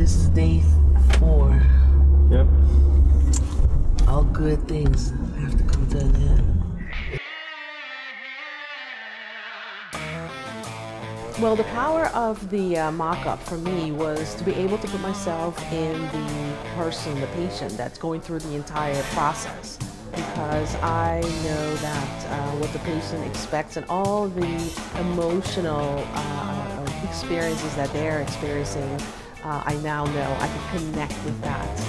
this is day four. Yep. All good things have to come to an end. Well, the power of the uh, mock-up for me was to be able to put myself in the person, the patient that's going through the entire process because I know that uh, what the patient expects and all the emotional uh, experiences that they're experiencing, uh, I now know I can connect with that.